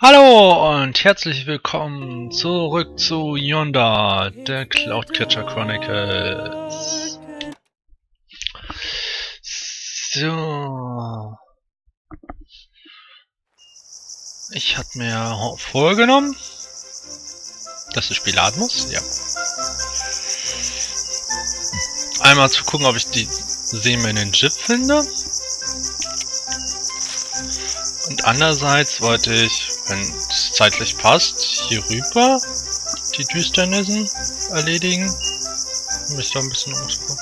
Hallo und herzlich willkommen zurück zu Yonda, der Cloudcatcher Chronicles. So. Ich hatte mir vorgenommen, dass das Spiel laden muss, ja. Einmal zu gucken, ob ich die Seemännen Jip finde. Und andererseits wollte ich, wenn es zeitlich passt, hier rüber die Düsternissen erledigen. Da ein bisschen umschauen.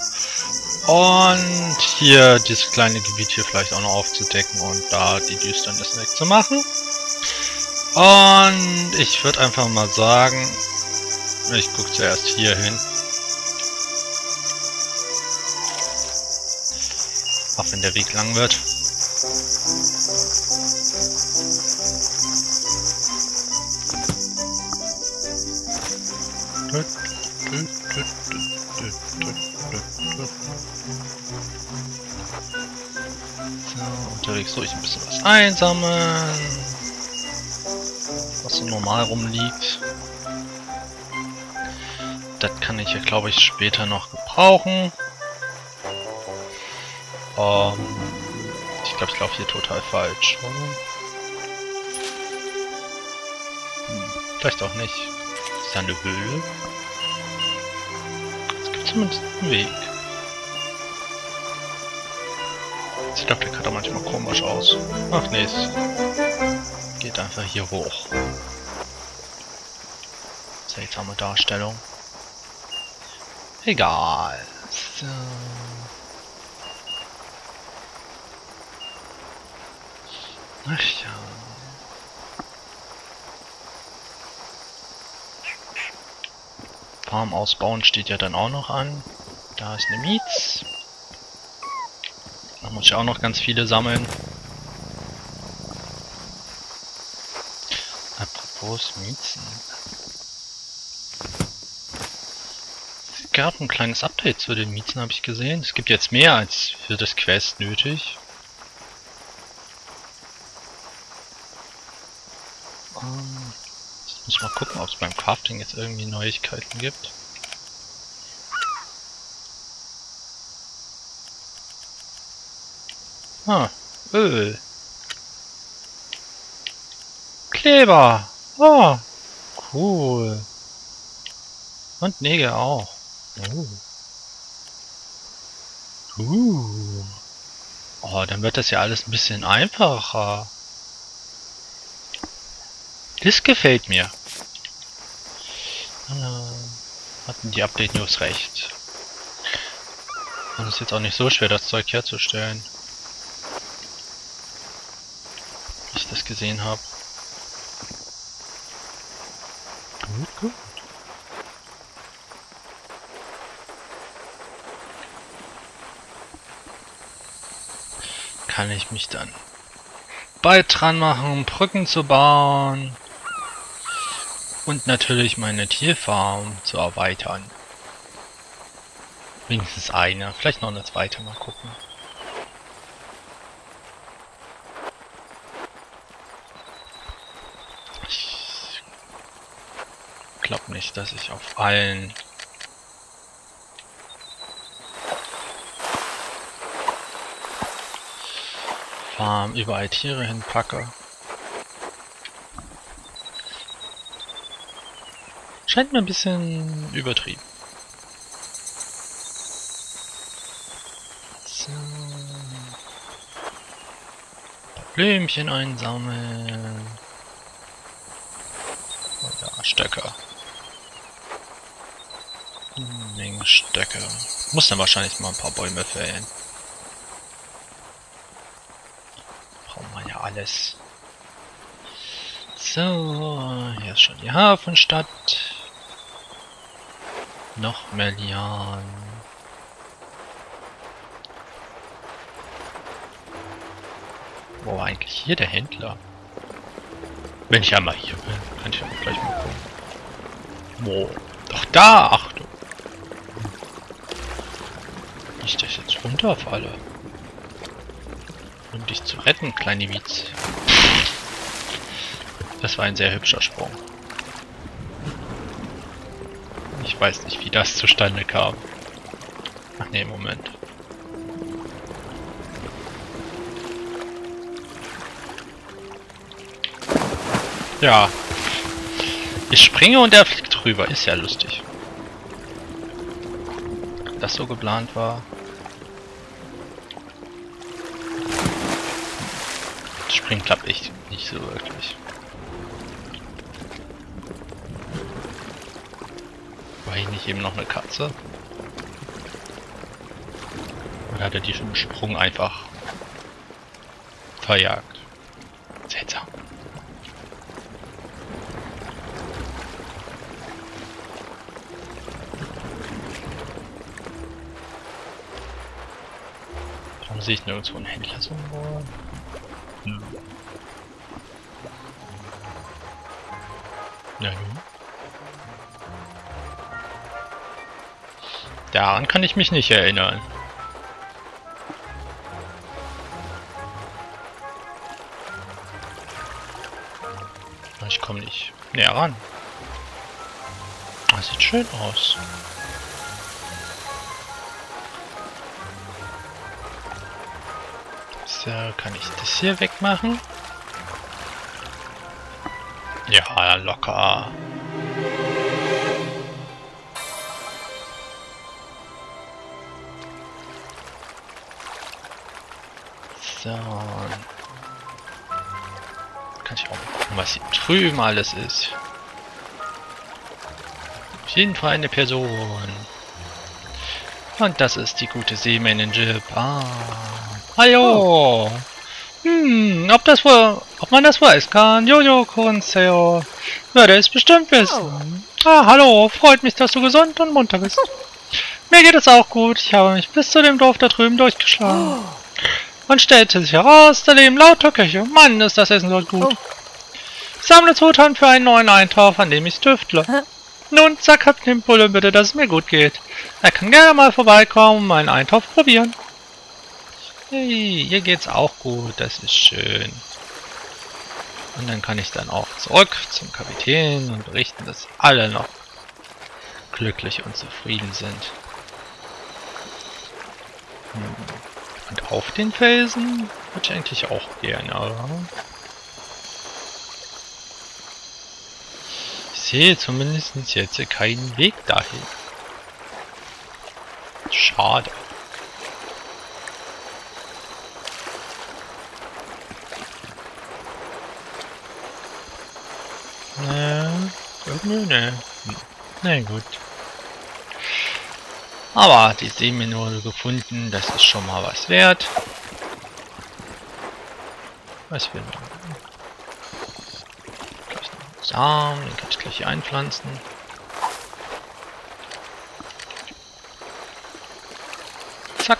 Und hier dieses kleine Gebiet hier vielleicht auch noch aufzudecken und da die Düsternissen wegzumachen. Und ich würde einfach mal sagen, ich gucke zuerst hier hin. Auch wenn der Weg lang wird. So, unterwegs soll ich ein bisschen was einsammeln. Was so normal rumliegt. Das kann ich ja, glaube ich, später noch gebrauchen. Ähm, ich glaube, ich laufe hier total falsch. Hm, vielleicht auch nicht. Ist da eine Höhle? Zumindest einen Weg. Sieht auf der Karte manchmal komisch aus. Ach nee, es geht einfach hier hoch. Seltsame Darstellung. Egal. So. Ach ja. Farm ausbauen steht ja dann auch noch an. Da ist eine Miets. Da muss ich auch noch ganz viele sammeln. Apropos Miezen. Es gab ein kleines Update zu den Miezen, habe ich gesehen. Es gibt jetzt mehr als für das Quest nötig. Ich muss mal gucken, ob es beim Crafting jetzt irgendwie Neuigkeiten gibt. Ah, Öl. Kleber. Oh, cool. Und Nägel auch. Oh. Uh. Oh, dann wird das ja alles ein bisschen einfacher. Das gefällt mir. Äh, hatten die Update-News recht. Und es ist jetzt auch nicht so schwer, das Zeug herzustellen. Wie ich das gesehen habe. Gut, gut. Kann ich mich dann bald dran machen, Brücken zu bauen. Und natürlich meine Tierfarm zu erweitern. Wenigstens eine, vielleicht noch eine zweite, mal gucken. Ich glaube nicht, dass ich auf allen Farm überall Tiere hinpacke. Scheint mir ein bisschen übertrieben. So. Blümchen einsammeln. Und ja, Stöcke. Menge Stöcke. Muss dann wahrscheinlich mal ein paar Bäume fällen. Brauchen wir ja alles. So, hier ist schon die Hafenstadt. Noch mehr Lianen. Wo war eigentlich hier der Händler? Wenn ich einmal hier bin, kann ich aber gleich mal gucken. Wo? Doch da! Achtung! Nicht, dass ich jetzt runterfalle. Um dich zu retten, kleine Wietz. Das war ein sehr hübscher Sprung. Weiß nicht, wie das zustande kam. Ach nee, Moment. Ja. Ich springe und er fliegt rüber. Ist ja lustig. Ob das so geplant war. Springen klappt echt nicht so wirklich. War hier nicht eben noch eine Katze? Oder hat er diesen Sprung einfach verjagt? Seltsam. Warum sehe ich nirgendwo ein Händlersymbol? Hm. Na nun. Daran kann ich mich nicht erinnern. Ich komme nicht näher ran. Das sieht schön aus. So, kann ich das hier wegmachen? Ja, locker. Kann ich auch mal gucken, was hier drüben alles ist. Auf jeden Fall eine Person. Und das ist die gute Jib. Ah. Hallo. Hm, ob das wohl, ob man das weiß kann. Jojo Konseo. Würde es bestimmt wissen. Ah, hallo. Freut mich, dass du gesund und munter bist. Mir geht es auch gut. Ich habe mich bis zu dem Dorf da drüben durchgeschlagen. Und stellte sich heraus, da leben lauter Köche. Mann, ist das Essen dort gut. Ich sammle Zutaten für einen neuen Eintopf, an dem ich tüftle. Nun, sag Kapitän Bulle bitte, dass es mir gut geht. Er kann gerne mal vorbeikommen und meinen Eintopf probieren. Hey, ihr geht's auch gut, das ist schön. Und dann kann ich dann auch zurück zum Kapitän und berichten, dass alle noch glücklich und zufrieden sind. Hm. Und auf den Felsen würde ich eigentlich auch gerne, aber... Ich sehe zumindest jetzt keinen Weg dahin. Schade. Ne, nö, ne. Na gut. Aber die Seeminole gefunden, das ist schon mal was wert. Was will man? Samen, den kann ich gleich hier einpflanzen. Zack.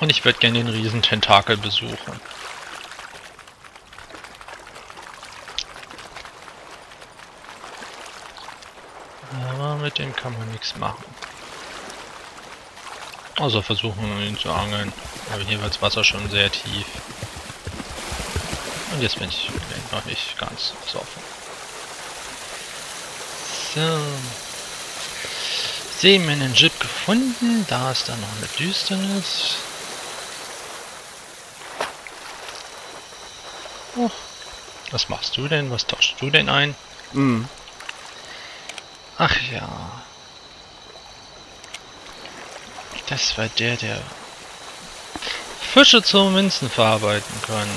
Und ich würde gerne den Riesententakel besuchen. Aber mit dem kann man nichts machen. Also versuchen ihn zu angeln. Aber hier wird das Wasser schon sehr tief. Und jetzt bin ich noch nicht ganz besoffen. So. Seemännen Jeep gefunden. Da ist dann noch eine Düsternis. Oh. Was machst du denn? Was tauschst du denn ein? Mhm. Ach ja. Das war der, der Fische zu Münzen verarbeiten kann.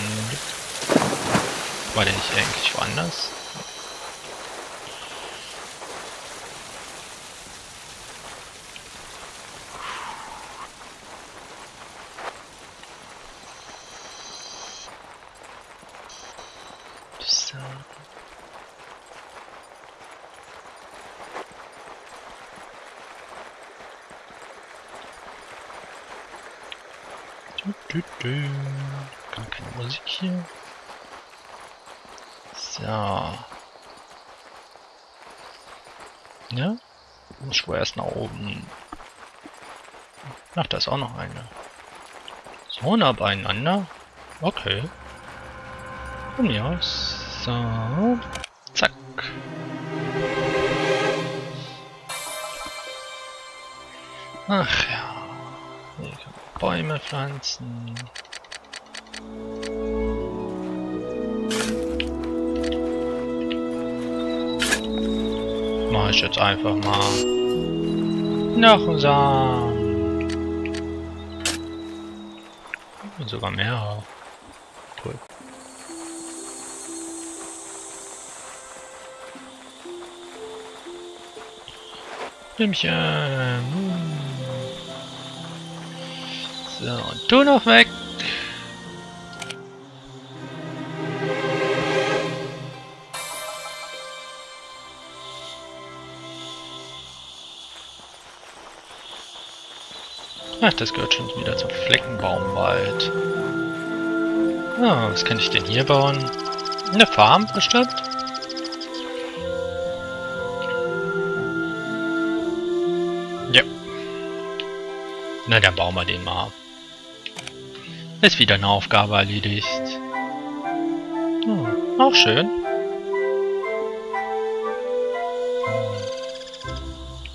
War der nicht eigentlich woanders? So. Du, du, du. Gar keine Musik hier. So. Ja? Muss ich wohl erst nach oben. Ach, da ist auch noch eine. So. Ohne beieinander? Okay. Von mir aus. So. Zack. Ach ja. Hier kann man Bäume pflanzen. Mach ich jetzt einfach mal. Noch. Und sogar mehr. Cool. Blümchen. So, und du noch weg. Ach, das gehört schon wieder zum Fleckenbaumwald. Ah, was kann ich denn hier bauen? Eine Farm bestimmt? Ja. Na, dann bauen wir den mal. Ist wieder eine Aufgabe erledigt. Hm, auch schön.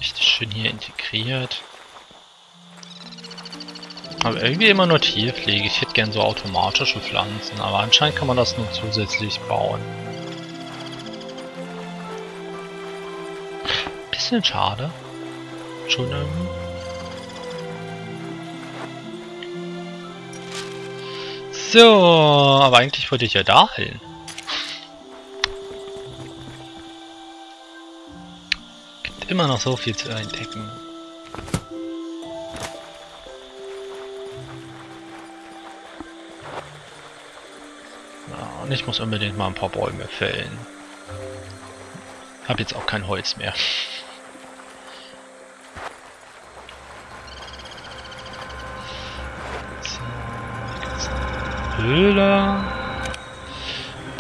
Richtig schön hier integriert. Aber irgendwie immer nur Tierpflege. Ich hätte gern so automatische Pflanzen, aber anscheinend kann man das nur zusätzlich bauen. Bisschen schade. Schon irgendwie. So, aber eigentlich wollte ich ja da hin. Gibt immer noch so viel zu entdecken. Und ich muss unbedingt mal ein paar Bäume fällen. Hab jetzt auch kein Holz mehr. Höhle.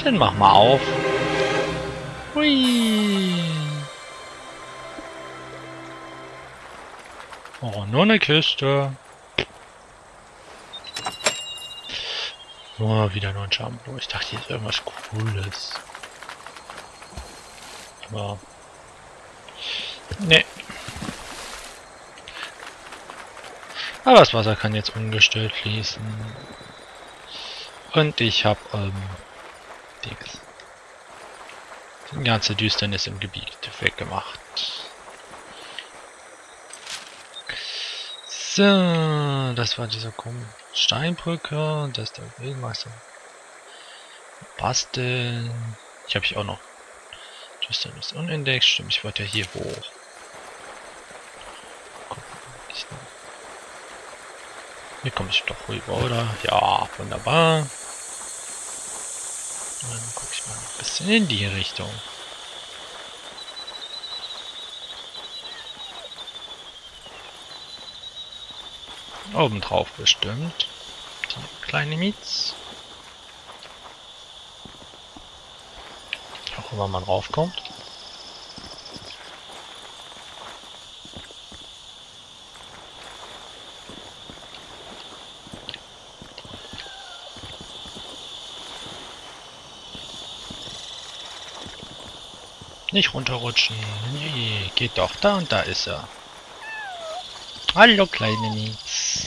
Den mach mal auf. Hui. Oh, nur eine Kiste. Oh, wieder nur ein Jumbo. Ich dachte, hier ist irgendwas Cooles. Aber... Nee. Aber das Wasser kann jetzt ungestört fließen. Und ich habe, ähm... Dings. Die ganze Düsternis im Gebiet weggemacht. So, das war dieser komische Steinbrücke das ist der Wegmeister. Basteln. Ich habe hier auch noch. Tristan ist unindex. Stimmt, ich wollte ja hier hoch. Hier komme ich doch rüber, oder? Ja, wunderbar. Und dann gucke ich mal ein bisschen in die Richtung. Oben drauf bestimmt. Die kleine Miets. Auch immer man raufkommt. Nicht runterrutschen. Nee, geht doch. Da und da ist er. Hallo, kleine Nietz.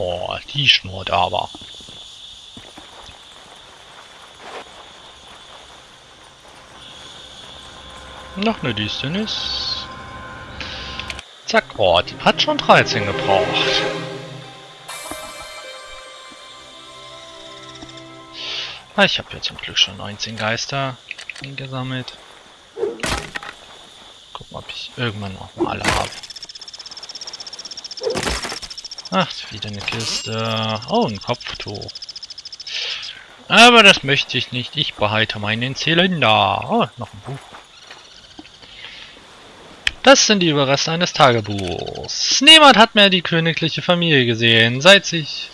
Boah, die schnurrt aber. Noch eine Düsternis. Zack, oh, die hat schon 13 gebraucht. Ah, ich habe ja zum Glück schon 19 Geister gesammelt ob ich irgendwann noch mal alle habe. Ach, wieder eine Kiste. Oh, ein Kopftuch. Aber das möchte ich nicht. Ich behalte meinen Zylinder. Oh, noch ein Buch. Das sind die Überreste eines Tagebuchs. Niemand hat mehr die königliche Familie gesehen, seit sich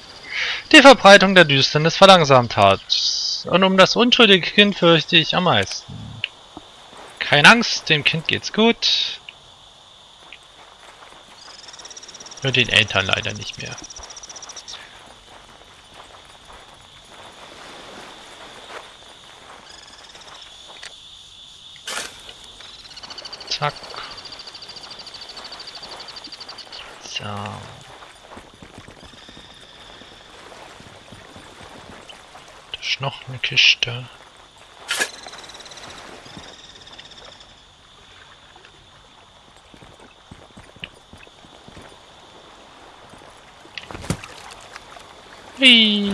die Verbreitung der Düsternis verlangsamt hat. Und um das unschuldige Kind fürchte ich am meisten. Keine Angst, dem Kind geht's gut. Nur den Eltern leider nicht mehr. Zack. So. Das ist noch eine Kiste. Mein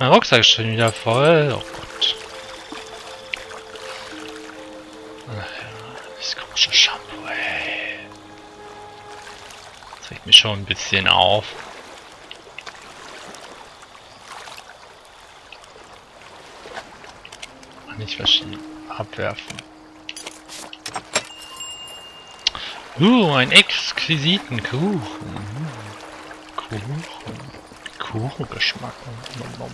Rucksack ist schon wieder voll. Oh Gott. Ach ja, das komische Shampoo, ey. Das regt mich schon ein bisschen auf. Nicht verschieben. Abwerfen. Uh, ein exquisiten Kuchen. Kuchen. Kuchengeschmack. Nom, nom.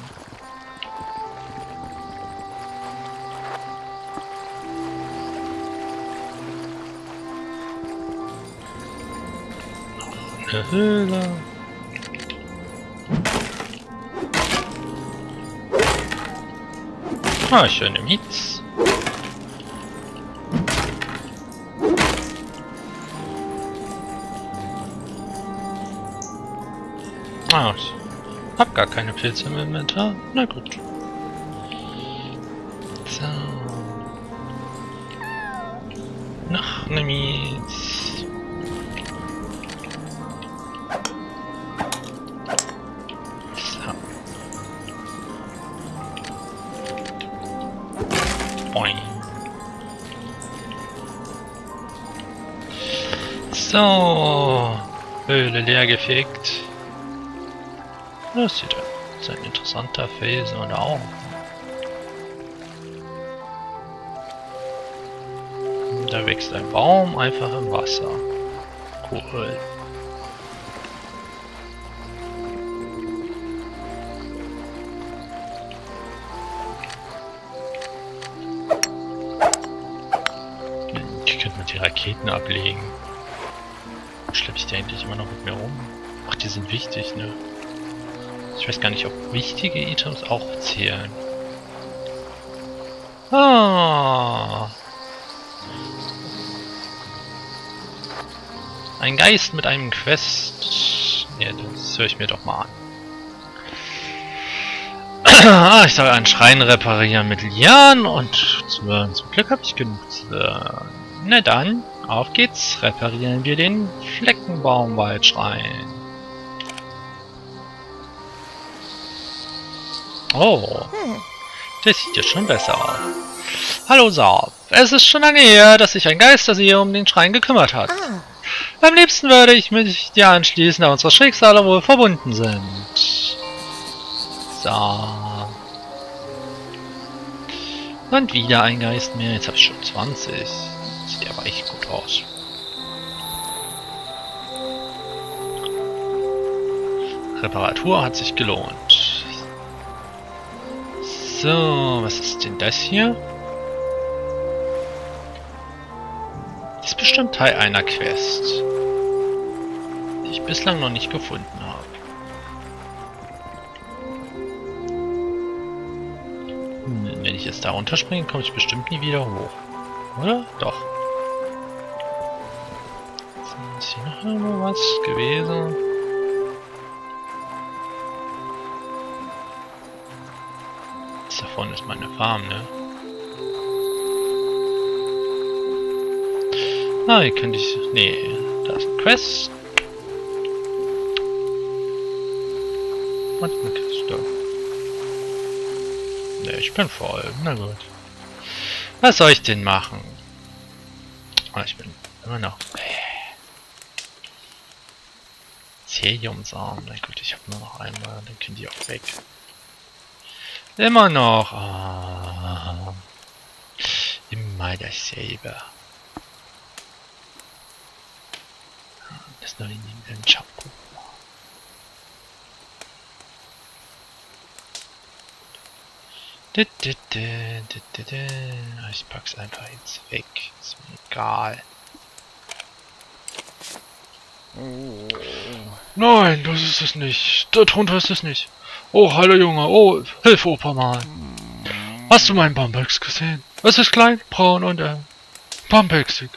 Eine Höhle. Ah, schöne Miets. Ah, hab gar keine Pilze im Inventar. Na gut. So. Noch eine Mies. So. Boing. So. Höhle leer gefegt. Das sieht aus. ein interessanter Felsen oder auch. Da wächst ein Baum einfach im Wasser. Cool. Ich könnte mal die Raketen ablegen. Schleppe ich die eigentlich immer noch mit mir rum? Ach, die sind wichtig, ne? Ich weiß gar nicht, ob wichtige Items auch zählen. Ah. Ein Geist mit einem Quest. Ja, das höre ich mir doch mal an. ah, ich soll einen Schrein reparieren mit Lian und zum, zum Glück habe ich genug. Na dann, auf geht's. Reparieren wir den Fleckenbaumwaldschrein. Oh, der sieht jetzt schon besser aus. Hallo Saab, es ist schon lange her, dass sich ein Geisterseher um den Schrein gekümmert hat. Am liebsten würde ich mich dir anschließen, da unsere Schicksale wohl verbunden sind. So. Und wieder ein Geist mehr. Jetzt habe ich schon 20. Sieht aber echt gut aus. Reparatur hat sich gelohnt. So, was ist denn das hier? Das ist bestimmt Teil einer Quest, die ich bislang noch nicht gefunden habe. Hm, wenn ich jetzt da runterspringe, komme ich bestimmt nie wieder hoch. Oder? Doch. Ist hier noch irgendwo was gewesen? Vorne ist meine Farm, ne? Ah, hier könnte ich... Nee, da ist ein Quest. Und eine Kiste. Ne, ich bin voll. Na gut. Was soll ich denn machen? Ah, ich bin immer noch... Ceriumsamen. Na gut, ich habe nur noch einmal, dann können die auch weg. Immer noch. Oh. Immer dasselbe. Das noch in den Shampoo. Ich pack's einfach jetzt weg. Ist mir egal. Nein, das ist es nicht. Darunter ist es nicht. Oh, hallo Junge. Oh, hilf Opa mal. Hast du meinen Bambex gesehen? Es ist klein, braun und äh, Bambexig.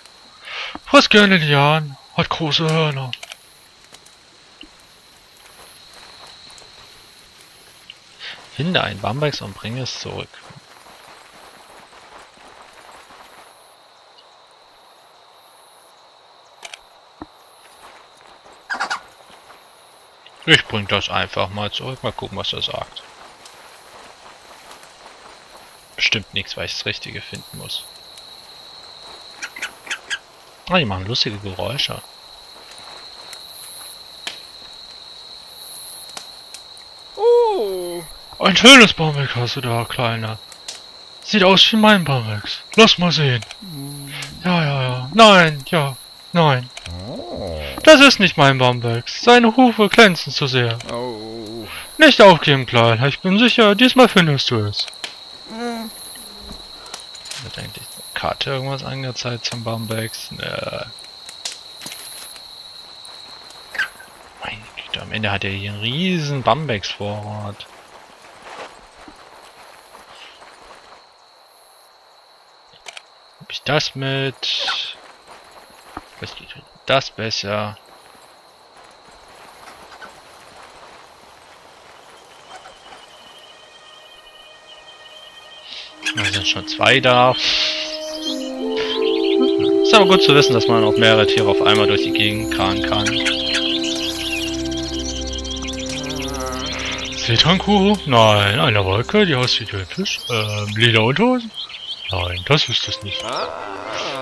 Frisst gerne Lianen, hat große Hörner. Finde ein Bambex und bringe es zurück. Ich bring das einfach mal zurück, mal gucken, was er sagt. Bestimmt nichts, weil ich das Richtige finden muss. Ah, die machen lustige Geräusche. Oh. Ein schönes Baumex hast du da, Kleiner. Sieht aus wie mein Baumex. Lass mal sehen. Ja, ja, ja. Nein, ja. Nein. Das ist nicht mein Bambergs. Seine Hufe glänzen zu sehr. Oh. Nicht aufgeben, Kleiner. Ich bin sicher, diesmal findest du es. Hm. Wird eigentlich eine Karte irgendwas angezeigt zum Bambergs? Nö. Meine Güte, am Ende hat er hier einen riesen Bambergs-Vorrat. Hab ich das mit? Geht das besser? Da sind schon zwei da. Ist aber gut zu wissen, dass man auch mehrere Tiere auf einmal durch die Gegend karren kann. Seetankuhu? Nein, eine Wolke, die aussieht wie ein Fisch. Ähm, lila Unterhosen? Nein, das ist es nicht.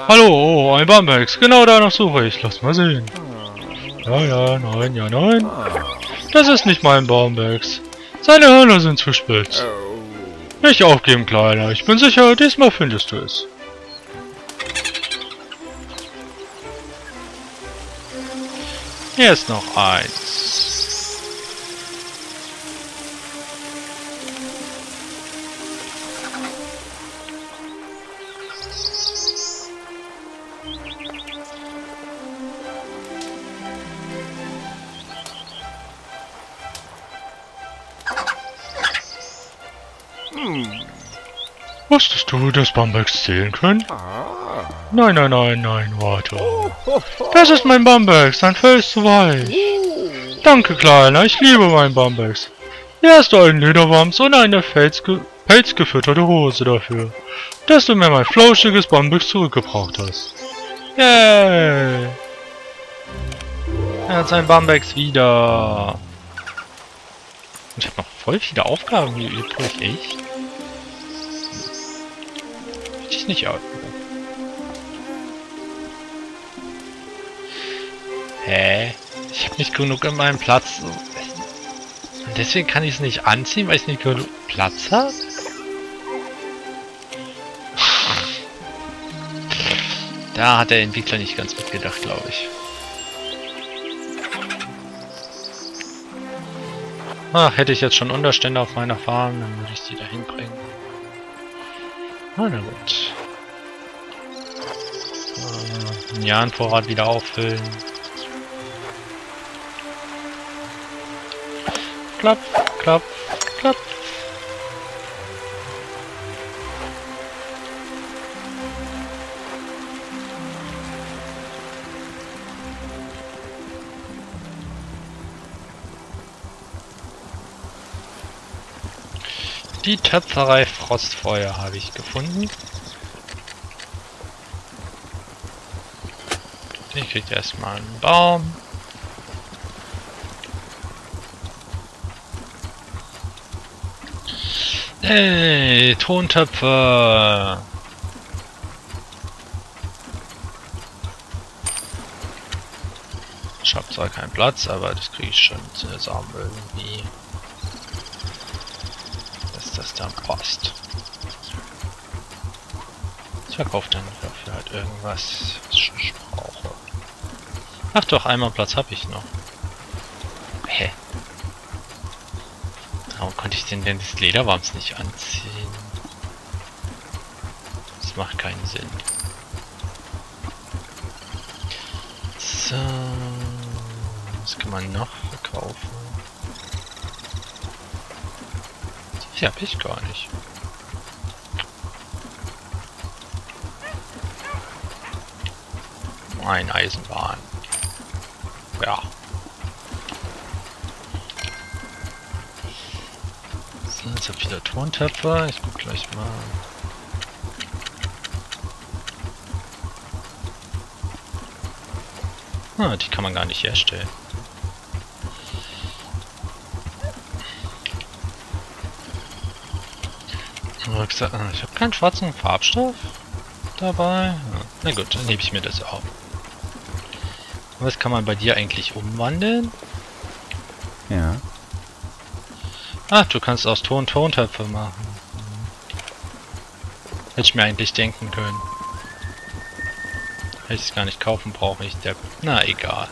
Hallo, oh, ein Bambex. Genau danach suche ich. Lass mal sehen. Ja, ja, nein, ja, nein. Das ist nicht mein Bambex. Seine Hörner sind zu spitz. Nicht aufgeben, Kleiner. Ich bin sicher, diesmal findest du es. Hier ist noch eins. Wusstest du, dass Bambergs zählen können? Ah. Nein, nein, nein, nein, warte. Das ist mein Bambergs, sein Fell ist zu weich. Danke, Kleiner, ich liebe meinen Bambergs. Hier hast du einen Lederwams und eine pelzge pelzgefütterte Hose dafür, dass du mir mein flauschiges Bambergs zurückgebracht hast. Yay! Er hat sein Bambergs wieder. Ich habe noch voll viele Aufgaben hier übrig, echt? Ich nicht aus. Hä? Ich habe nicht genug in meinem Platz. Und deswegen kann ich es nicht anziehen, weil ich nicht genug Platz habe? Da hat der Entwickler nicht ganz mitgedacht, glaube ich. Ach, hätte ich jetzt schon Unterstände auf meiner Farm, dann würde ich die dahin bringen. Ah, na gut. Äh, Jahrenvorrat wieder auffüllen. Klapp, klapp, klapp. Die Töpferei Frostfeuer habe ich gefunden. Ich krieg erstmal einen Baum. Hey, Tontöpfe! Ich habe zwar keinen Platz, aber das kriege ich schon zusammen irgendwie das dann passt. Ich verkaufe dann dafür halt irgendwas, was ich nicht brauche. Ach doch, einmal Platz habe ich noch. Hä? Warum konnte ich denn denn das Lederwams nicht anziehen? Das macht keinen Sinn. So. Was kann man noch verkaufen? Die habe ich gar nicht. Ein Eisenbahn. Ja. So, jetzt habe ich wieder Tontöpfe. Ich guck gleich mal. Ah, die kann man gar nicht herstellen. Ich habe keinen schwarzen Farbstoff dabei. Na gut, dann nehme ich mir das auch. Was kann man bei dir eigentlich umwandeln? Ja. Ah, du kannst aus Ton Tontöpfe machen. Hätte ich mir eigentlich denken können. Hätte ich es gar nicht kaufen, brauche ich der. Na egal.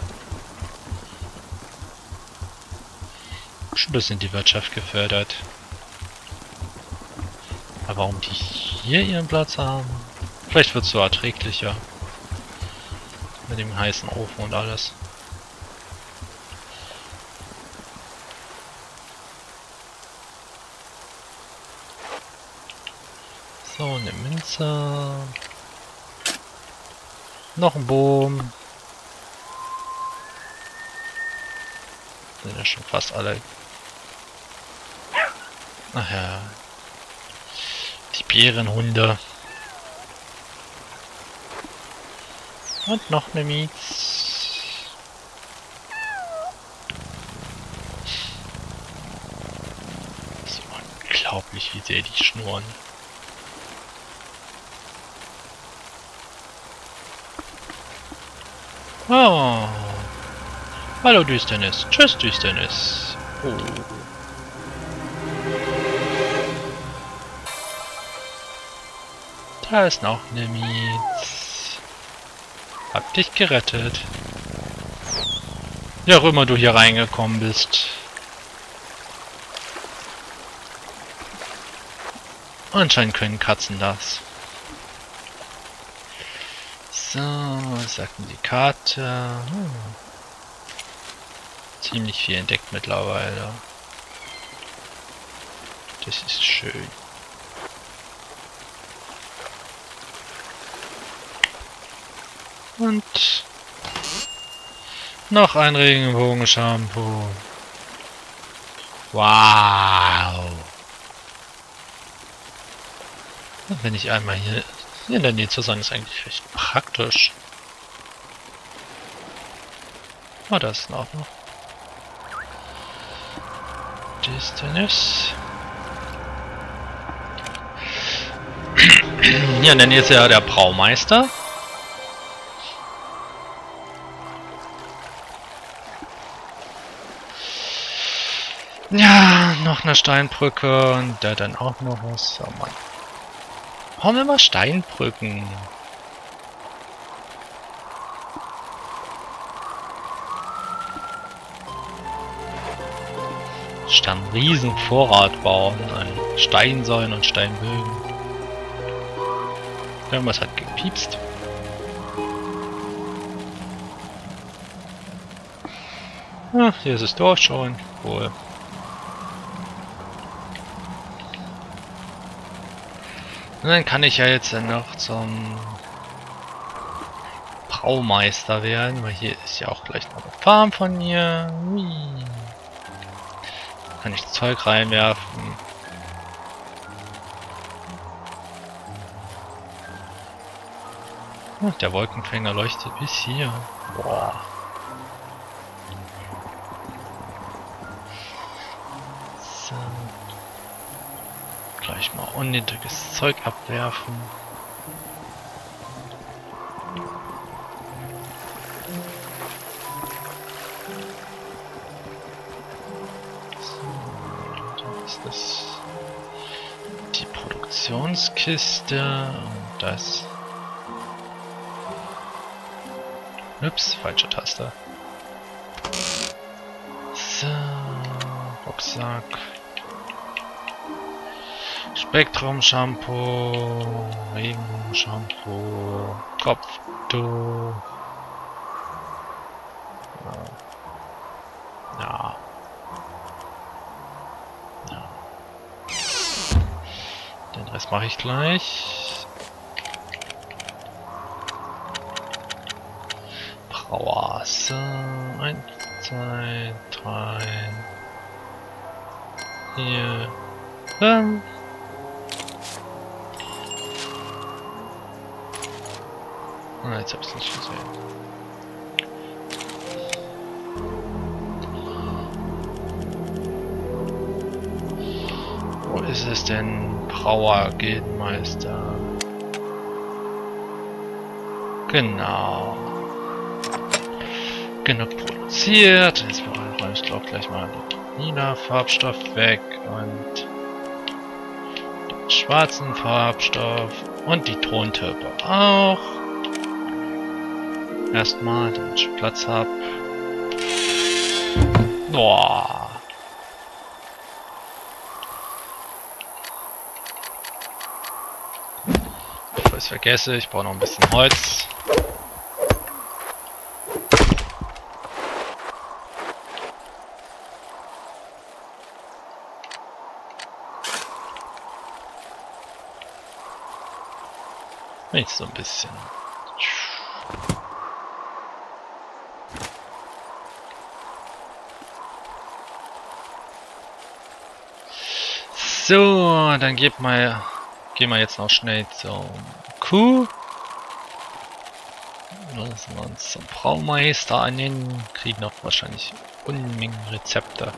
Schon ein bisschen die Wirtschaft gefördert. Warum die hier ihren Platz haben? Vielleicht wird es so erträglicher. Mit dem heißen Ofen und alles. So, eine Münze. Noch ein Boom. Sind ja schon fast alle. Ach ja. Bärenhunde. Und noch eine Mietz. Das ist unglaublich, wie sehr die schnurren. Oh. Hallo Düsternis. Tschüss Düsternis. Oh. Da ist noch eine Mietz. Hab dich gerettet. Wie auch immer du hier reingekommen bist. Anscheinend können Katzen das. So, was sagt denn die Karte? Hm. Ziemlich viel entdeckt mittlerweile. Das ist schön. Und noch ein Regenbogen-Shampoo. Wow. Wenn ich einmal hier in der Nähe zu sein, ist eigentlich recht praktisch. Oh, das ist auch noch. Distance. Ja, in der Nähe ist ja der Braumeister. Noch eine Steinbrücke und da dann auch noch was. Oh Mann. Warum immer Steinbrücken? Einen riesen Vorrat bauen an Steinsäulen und Steinbögen. Irgendwas hat gepiepst. Ach, hier ist es doch schon. Cool. Und dann kann ich ja jetzt noch zum Braumeister werden, weil hier ist ja auch gleich noch eine Farm von mir. Kann ich Zeug reinwerfen. Oh, der Wolkenfänger leuchtet bis hier. Boah. Unnötiges Zeug abwerfen. So, ist das die Produktionskiste und das. Ups, falsche Taste. So, Rucksack. Spektrum Shampoo, Regen Shampoo, Kopftuch. Ja. ja. Den Rest mache ich gleich. Brauase. Eins, zwei, drei. Vier. Fünf. Ah, jetzt hab ich's nicht gesehen. Wo ist es denn? Brauer Gildenmeister. Genau. Genug produziert. Jetzt räume ich glaube gleich mal den lila Farbstoff weg und den schwarzen Farbstoff und die Tontürpe auch. Erstmal, damit ich Platz habe. Boah. Bevor ich es vergesse, ich brauche noch ein bisschen Holz. Nicht so ein bisschen. So, dann geht mal, gehen wir jetzt noch schnell zum Kuh. Lassen wir uns zum Braumeister annehmen. Kriegen noch wahrscheinlich Unmengen Rezepte.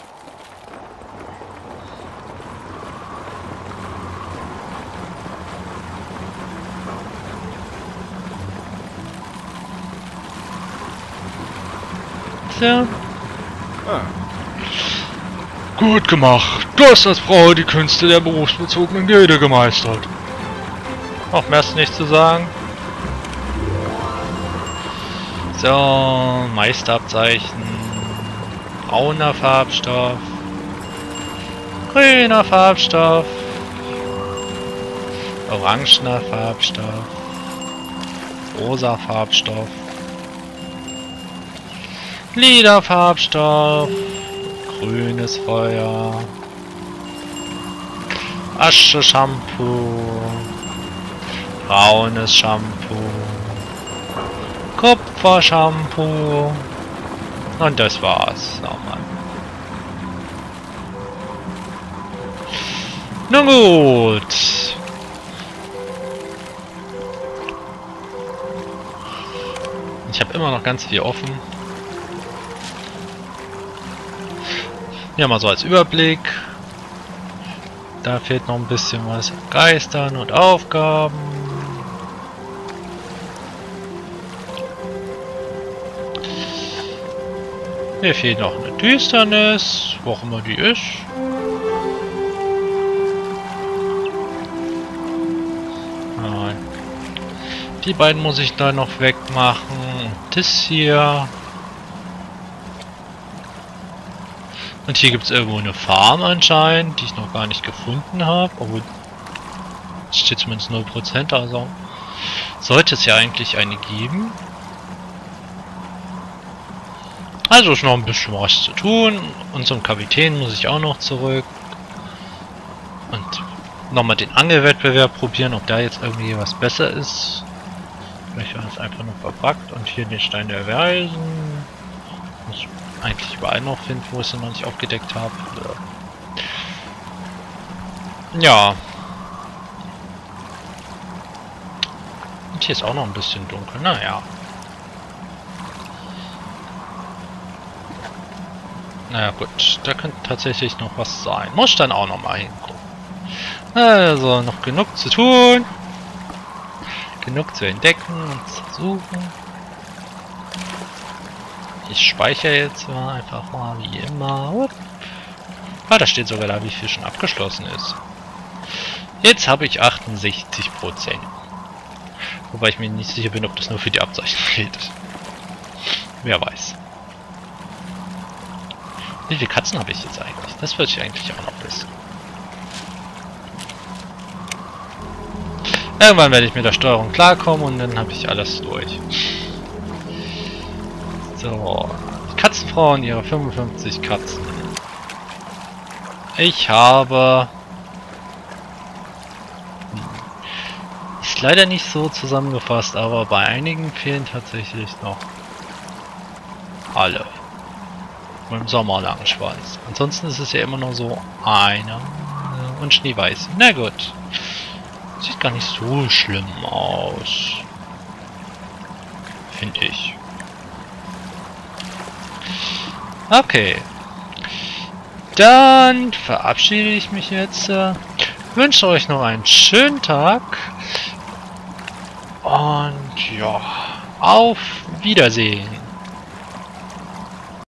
So. Ah, Gut gemacht. Du hast als Frau die Künste der berufsbezogenen Gilde gemeistert. Auch mehr ist nicht zu sagen. So, Meisterabzeichen. Brauner Farbstoff. Grüner Farbstoff. Orangener Farbstoff. Rosa Farbstoff. Lila Farbstoff. Grünes Feuer. Asche Shampoo. Braunes Shampoo. Kupfer Shampoo. Und das war's. Oh Mann. Nun gut. Ich habe immer noch ganz viel offen. Ja, mal so als Überblick. Da fehlt noch ein bisschen was. Geistern und Aufgaben. Mir fehlt noch eine Düsternis, wo auch immer die ist. Nein. Die beiden muss ich da noch wegmachen. Das hier. Und hier gibt es irgendwo eine Farm anscheinend, die ich noch gar nicht gefunden habe. Obwohl, es steht zumindest 0%, also sollte es ja eigentlich eine geben. Also ist noch ein bisschen was zu tun. Und zum Kapitän muss ich auch noch zurück. Und nochmal den Angelwettbewerb probieren, ob da jetzt irgendwie was besser ist. Vielleicht war es einfach nur verpackt. Und hier den Stein der Weisen. Eigentlich überall noch finden, wo ich sie noch nicht aufgedeckt habe. Ja. Und hier ist auch noch ein bisschen dunkel. Naja. Naja gut, da könnte tatsächlich noch was sein. Muss dann auch noch mal hingucken. Also, noch genug zu tun. Genug zu entdecken und zu suchen. Ich speichere jetzt mal einfach mal wie immer. Ah, da steht sogar da, wie viel schon abgeschlossen ist. Jetzt habe ich 68%. Wobei ich mir nicht sicher bin, ob das nur für die Abzeichen gilt. Wer weiß. Wie viele Katzen habe ich jetzt eigentlich? Das würde ich eigentlich auch noch wissen. Irgendwann werde ich mit der Steuerung klarkommen und dann habe ich alles durch. So, Katzenfrau und ihre 55 Katzen. Ich habe leider nicht so zusammengefasst, aber bei einigen fehlen tatsächlich noch alle. Mit dem sommerlangen Schwanz. Ansonsten ist es ja immer nur so einer und Schneeweiß. Na gut. Sieht gar nicht so schlimm aus. Finde ich. Okay. Dann verabschiede ich mich jetzt. Äh, wünsche euch noch einen schönen Tag. Und ja, auf Wiedersehen.